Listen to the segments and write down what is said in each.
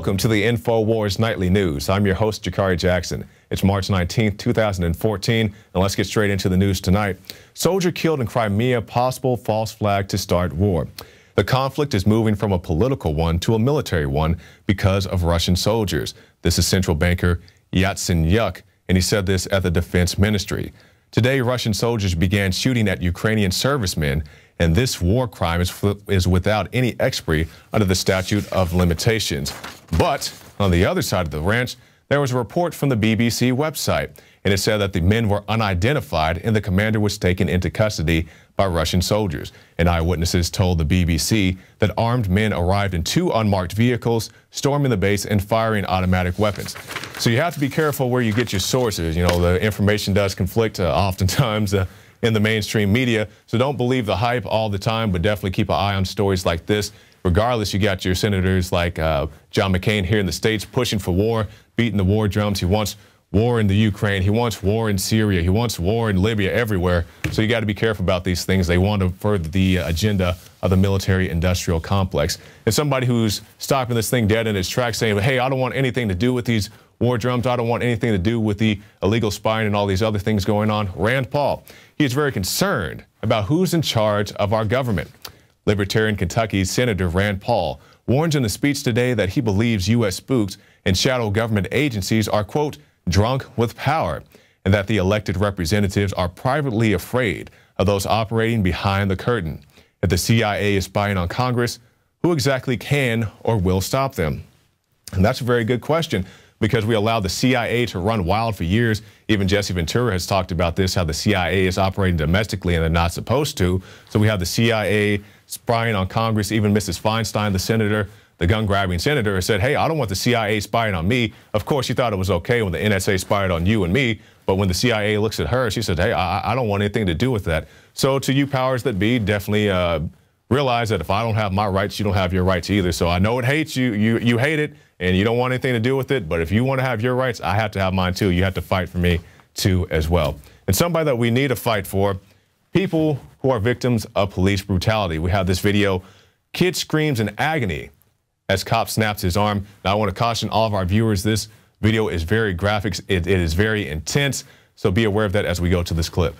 Welcome to the InfoWars Nightly News. I'm your host, Jakari Jackson. It's March 19th, 2014, and let's get straight into the news tonight. Soldier killed in Crimea, possible false flag to start war. The conflict is moving from a political one to a military one because of Russian soldiers. This is central banker Yatsenyuk, and he said this at the defense ministry. Today, Russian soldiers began shooting at Ukrainian servicemen, and this war crime is, is without any expiry under the statute of limitations. But on the other side of the ranch, there was a report from the BBC website, and it said that the men were unidentified and the commander was taken into custody by Russian soldiers. And eyewitnesses told the BBC that armed men arrived in two unmarked vehicles, storming the base and firing automatic weapons. So you have to be careful where you get your sources. You know, the information does conflict uh, oftentimes. Uh, in the mainstream media. So don't believe the hype all the time, but definitely keep an eye on stories like this. Regardless, you got your senators like uh, John McCain here in the States pushing for war, beating the war drums. He wants war in the Ukraine. He wants war in Syria. He wants war in Libya, everywhere. So you got to be careful about these things. They want to further the agenda of the military industrial complex. And somebody who's stopping this thing dead in its tracks saying, hey, I don't want anything to do with these war drums. I don't want anything to do with the illegal spying and all these other things going on. Rand Paul, he is very concerned about who's in charge of our government. Libertarian Kentucky Senator Rand Paul warns in a speech today that he believes U.S. spooks and shadow government agencies are, quote, drunk with power, and that the elected representatives are privately afraid of those operating behind the curtain. If the CIA is spying on Congress, who exactly can or will stop them? And that's a very good question because we allowed the CIA to run wild for years. Even Jesse Ventura has talked about this, how the CIA is operating domestically and they're not supposed to. So we have the CIA spying on Congress. Even Mrs. Feinstein, the senator, the gun grabbing senator, said, Hey, I don't want the CIA spying on me. Of course, she thought it was okay when the NSA spied on you and me. But when the CIA looks at her, she said, Hey, I, I don't want anything to do with that. So to you powers that be, definitely uh, realize that if I don't have my rights, you don't have your rights either. So I know it hates you. You, you hate it and you don't want anything to do with it. But if you want to have your rights, I have to have mine too. You have to fight for me too as well. And somebody that we need to fight for, people who are victims of police brutality. We have this video. Kid screams in agony as cop snaps his arm. Now I want to caution all of our viewers, this video is very graphic. it, it is very intense. So be aware of that as we go to this clip.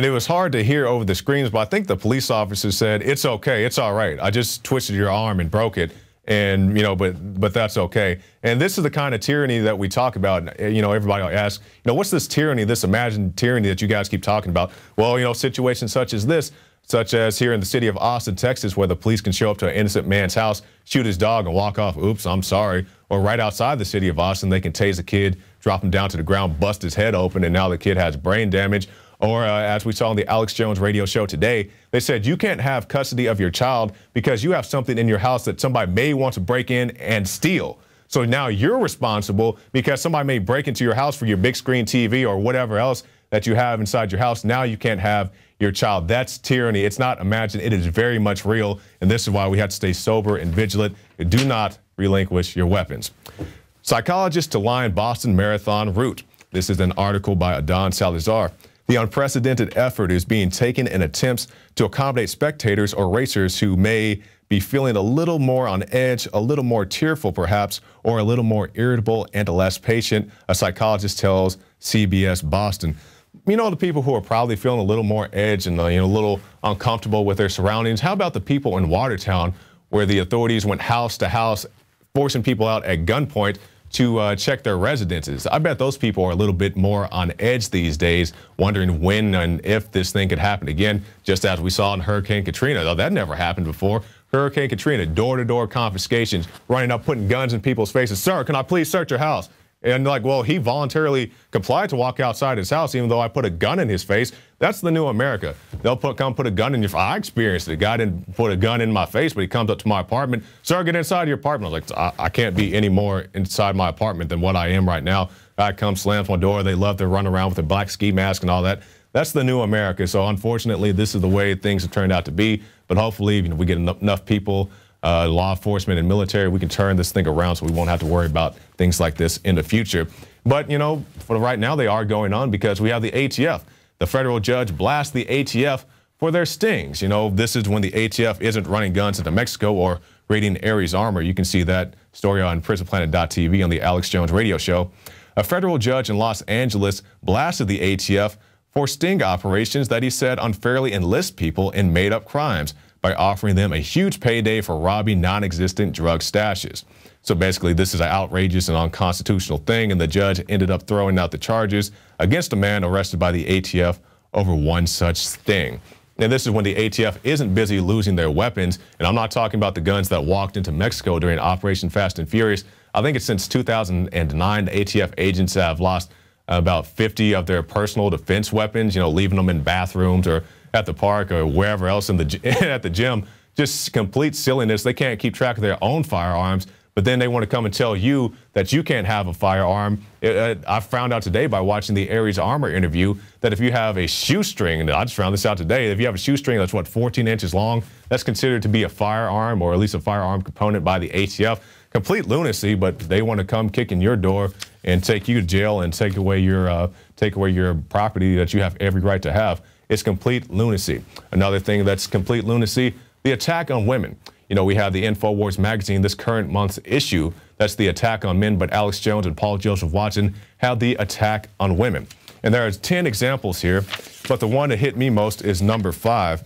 And it was hard to hear over the screams, but I think the police officer said, it's okay, it's all right. I just twisted your arm and broke it. And, you know, but but that's okay. And this is the kind of tyranny that we talk about. Eh, you know, everybody will ask, you know, what's this tyranny, this imagined tyranny that you guys keep talking about? Well, you know, situations such as this, such as here in the city of Austin, Texas, where the police can show up to an innocent man's house, shoot his dog, and walk off. Oops, I'm sorry. Or right outside the city of Austin, they can tase a kid, drop him down to the ground, bust his head open, and now the kid has brain damage. Or uh, as we saw on the Alex Jones radio show today, they said you can't have custody of your child because you have something in your house that somebody may want to break in and steal. So now you're responsible because somebody may break into your house for your big screen TV or whatever else that you have inside your house. Now you can't have your child. That's tyranny. It's not imagined. It is very much real. And this is why we have to stay sober and vigilant. Do not relinquish your weapons. Psychologist to line Boston Marathon route. This is an article by Adan Salazar. The unprecedented effort is being taken in attempts to accommodate spectators or racers who may be feeling a little more on edge, a little more tearful perhaps, or a little more irritable and less patient, a psychologist tells CBS Boston. You know, the people who are probably feeling a little more edge and uh, you know, a little uncomfortable with their surroundings. How about the people in Watertown where the authorities went house to house, forcing people out at gunpoint to uh, check their residences. I bet those people are a little bit more on edge these days, wondering when and if this thing could happen again, just as we saw in Hurricane Katrina. Though that never happened before. Hurricane Katrina, door to door confiscations, running up, putting guns in people's faces. Sir, can I please search your house? And like, well, he voluntarily complied to walk outside his house, even though I put a gun in his face. That's the new America. They'll put, come put a gun in your. Face. I experienced it. Guy didn't put a gun in my face, but he comes up to my apartment. Sir, get inside your apartment. I was like, I, I can't be any more inside my apartment than what I am right now. Guy comes, slams my door. They love to run around with a black ski mask and all that. that's the new America. So unfortunately, this is the way things have turned out to be. But hopefully, you know, we get enough people, uh, law enforcement and military, we can turn this thing around so we won't have to worry about things like this in the future. But, you know, for right now, they are going on because we have the ATF. The federal judge blasts the ATF for their stings. You know, this is when the ATF isn't running guns into Mexico or raiding Ares armor. You can see that story on prisonplanet.tv on the Alex Jones radio show. A federal judge in Los Angeles blasted the ATF for sting operations that he said unfairly enlist people in made up crimes by offering them a huge payday for robbing non existent drug stashes. So basically, this is an outrageous and unconstitutional thing, and the judge ended up throwing out the charges against a man arrested by the ATF over one such thing. And this is when the ATF isn't busy losing their weapons. And I'm not talking about the guns that walked into Mexico during Operation Fast and Furious. I think it's since 2009, the ATF agents have lost about 50 of their personal defense weapons, you know, leaving them in bathrooms or at the park or wherever else in the at the gym. Just complete silliness. They can't keep track of their own firearms but then they want to come and tell you that you can't have a firearm. I found out today by watching the Ares Armor interview that if you have a shoestring, and I just found this out today, if you have a shoestring that's what 14 inches long, that's considered to be a firearm or at least a firearm component by the ATF. Complete lunacy, but they want to come kick in your door and take you to jail and take away your uh, take away your property that you have every right to have. It's complete lunacy. Another thing that's complete lunacy: the attack on women. You know, we have the InfoWars magazine, this current month's issue. That's the attack on men, but Alex Jones and Paul Joseph Watson had the attack on women. And there are 10 examples here, but the one that hit me most is number five.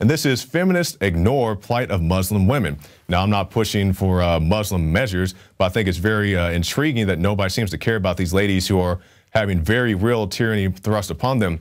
And this is feminists ignore plight of Muslim women. Now, I'm not pushing for uh, Muslim measures, but I think it's very uh, intriguing that nobody seems to care about these ladies who are having very real tyranny thrust upon them.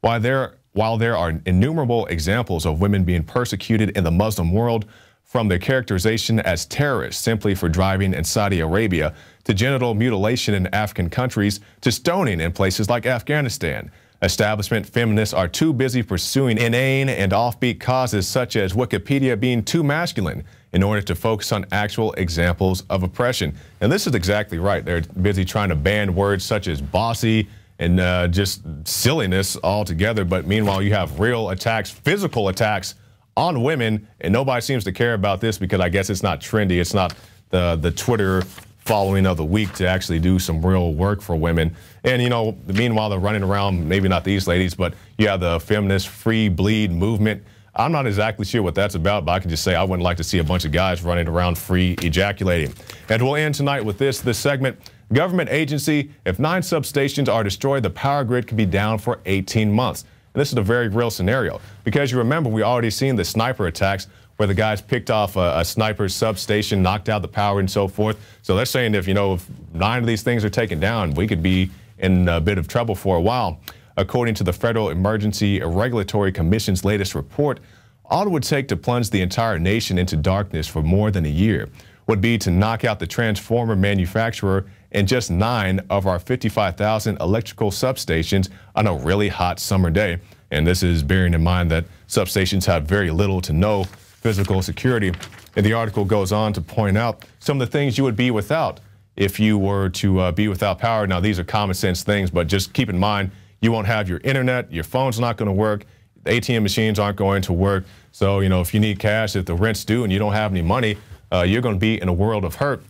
Why they're while there are innumerable examples of women being persecuted in the Muslim world, from their characterization as terrorists simply for driving in Saudi Arabia, to genital mutilation in African countries, to stoning in places like Afghanistan. Establishment feminists are too busy pursuing inane and offbeat causes such as Wikipedia being too masculine in order to focus on actual examples of oppression. And this is exactly right. They're busy trying to ban words such as bossy, and uh, just silliness altogether. But meanwhile, you have real attacks, physical attacks on women, and nobody seems to care about this because I guess it's not trendy. It's not the the Twitter following of the week to actually do some real work for women. And you know, meanwhile, they're running around. Maybe not these ladies, but you have the feminist free bleed movement. I'm not exactly sure what that's about, but I can just say I wouldn't like to see a bunch of guys running around free ejaculating. And we'll end tonight with this this segment. Government agency, if nine substations are destroyed, the power grid could be down for 18 months. And this is a very real scenario because you remember we already seen the sniper attacks where the guys picked off a, a sniper substation, knocked out the power and so forth. So they're saying if, you know, if nine of these things are taken down, we could be in a bit of trouble for a while. According to the Federal Energy Regulatory Commission's latest report, all it would take to plunge the entire nation into darkness for more than a year would be to knock out the transformer manufacturer in just nine of our 55,000 electrical substations on a really hot summer day. And this is bearing in mind that substations have very little to no physical security. And the article goes on to point out some of the things you would be without if you were to uh, be without power. Now, these are common sense things, but just keep in mind you won't have your internet, your phone's not going to work, the ATM machines aren't going to work. So, you know, if you need cash, if the rent's due and you don't have any money, uh, you're going to be in a world of hurt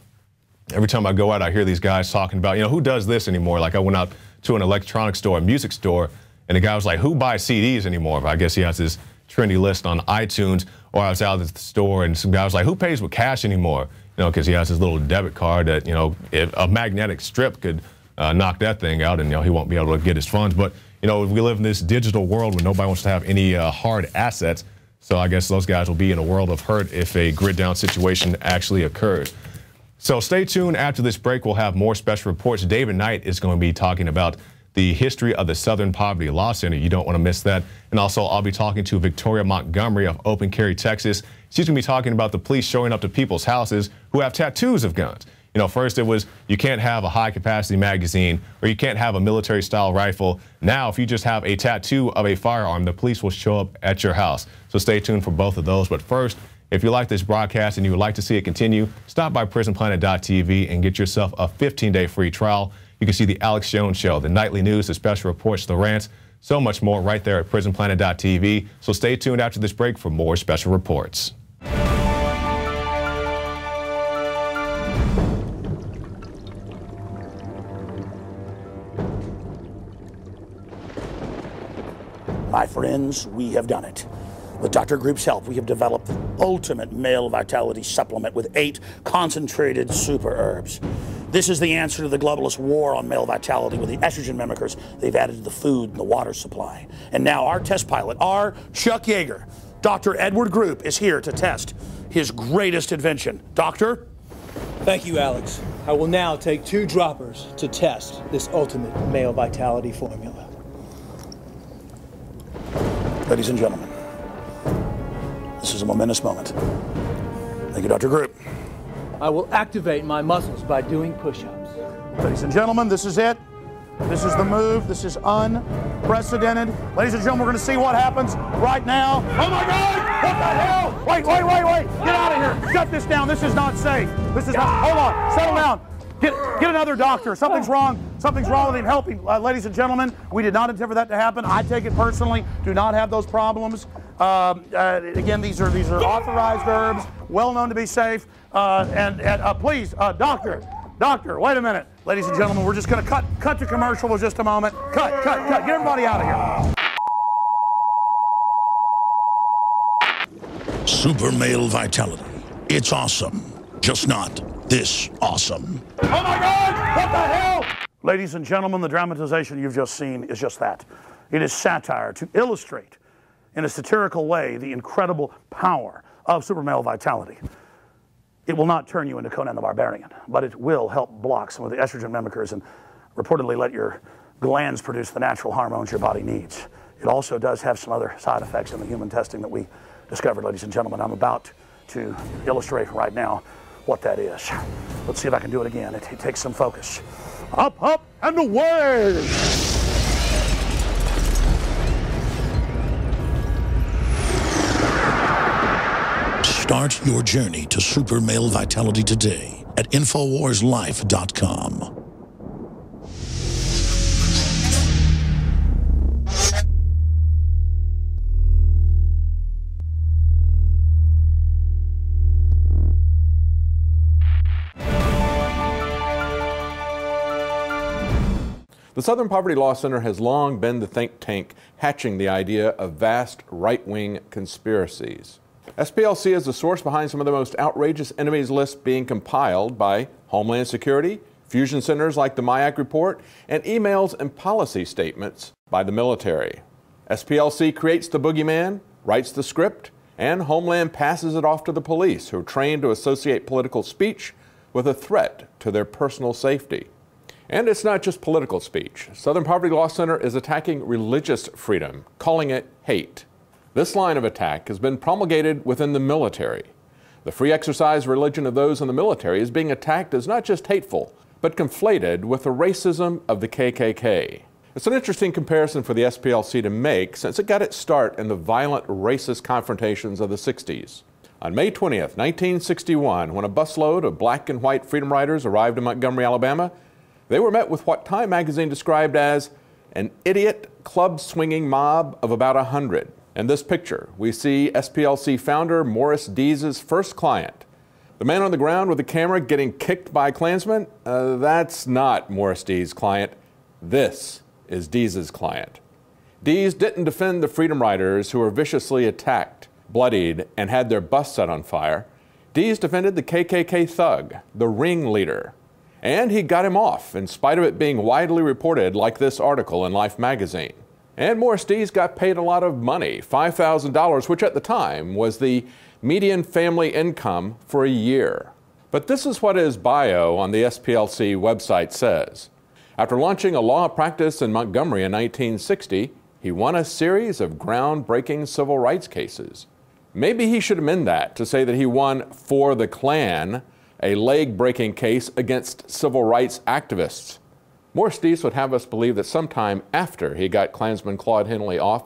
every time I go out, I hear these guys talking about, you know, who does this anymore? Like I went out to an electronics store, a music store, and the guy was like, who buys CDs anymore? But I guess he has this trendy list on iTunes. Or I was out at the store and some guy was like, who pays with cash anymore? You know, because he has his little debit card that, you know, a magnetic strip could uh, knock that thing out and, you know, he won't be able to get his funds. But, you know, we live in this digital world where nobody wants to have any uh, hard assets. So I guess those guys will be in a world of hurt if a grid down situation actually occurs. So stay tuned. After this break, we'll have more special reports. David Knight is going to be talking about the history of the Southern Poverty Law Center. You don't want to miss that. And also, I'll be talking to Victoria Montgomery of Open Carry, Texas. She's going to be talking about the police showing up to people's houses who have tattoos of guns. You know, first it was you can't have a high capacity magazine or you can't have a military style rifle. Now, if you just have a tattoo of a firearm, the police will show up at your house. So stay tuned for both of those. But first, if you like this broadcast and you would like to see it continue, stop by prisonplanet.tv and get yourself a 15-day free trial. You can see the Alex Jones Show, the nightly news, the special reports, the rants, So much more right there at prisonplanet.tv. So stay tuned after this break for more special reports. My friends, we have done it. With Dr. Group's help, we have developed the ultimate male vitality supplement with eight concentrated super herbs. This is the answer to the globalist war on male vitality with the estrogen mimickers they've added to the food and the water supply. And now our test pilot, our Chuck Yeager, Dr. Edward Group, is here to test his greatest invention. Doctor? Thank you, Alex. I will now take two droppers to test this ultimate male vitality formula. Ladies and gentlemen, this is a momentous moment. Thank you, Dr. Group. I will activate my muscles by doing push-ups. Ladies and gentlemen, this is it. This is the move. This is unprecedented. Ladies and gentlemen, we're going to see what happens right now. Oh my God! What the hell? Wait, wait, wait, wait! Get out of here! Shut this down. This is not safe. This is not. Hold on. Settle down. Get, get another doctor. Something's wrong. Something's wrong with him. Help him. Uh, ladies and gentlemen, we did not intend for that to happen. I take it personally. Do not have those problems. Um, uh, again, these are these are authorized herbs, well known to be safe. Uh, and, and uh, please, uh, doctor, doctor, wait a minute. Ladies and gentlemen, we're just going to cut cut to commercial for just a moment. Cut, cut, cut. Get everybody out of here. Super male vitality. It's awesome. Just not this awesome. Oh my God! What the hell? Ladies and gentlemen, the dramatization you've just seen is just that. It is satire to illustrate in a satirical way the incredible power of super male vitality. It will not turn you into Conan the Barbarian, but it will help block some of the estrogen mimickers and reportedly let your glands produce the natural hormones your body needs. It also does have some other side effects in the human testing that we discovered, ladies and gentlemen. I'm about to illustrate right now what that is. Let's see if I can do it again. It, it takes some focus. Up, up, and away! Start your journey to super male vitality today at InfoWarsLife.com. Southern Poverty Law Center has long been the think tank hatching the idea of vast right wing conspiracies. SPLC is the source behind some of the most outrageous enemies lists being compiled by Homeland Security, fusion centers like the MIAC report, and emails and policy statements by the military. SPLC creates the boogeyman, writes the script, and Homeland passes it off to the police, who are trained to associate political speech with a threat to their personal safety. And it's not just political speech. Southern Poverty Law Center is attacking religious freedom, calling it hate. This line of attack has been promulgated within the military. The free exercise religion of those in the military is being attacked as not just hateful, but conflated with the racism of the KKK. It's an interesting comparison for the SPLC to make since it got its start in the violent racist confrontations of the 60s. On May 20th, 1961, when a busload of black and white freedom riders arrived in Montgomery, Alabama, they were met with what Time magazine described as an idiot club swinging mob of about a hundred. In this picture, we see SPLC founder Morris Dees' first client. The man on the ground with the camera getting kicked by Klansmen? Uh, that's not Morris Dees' client. This is Dees' client. Dees didn't defend the Freedom Riders who were viciously attacked, bloodied, and had their bus set on fire. Dees defended the KKK thug, the ringleader, and he got him off, in spite of it being widely reported, like this article in Life magazine. And Morris Dees got paid a lot of money $5,000, which at the time was the median family income for a year. But this is what his bio on the SPLC website says. After launching a law practice in Montgomery in 1960, he won a series of groundbreaking civil rights cases. Maybe he should amend that to say that he won for the Klan a leg breaking case against civil rights activists. Dees would have us believe that sometime after he got Klansman Claude Henley off,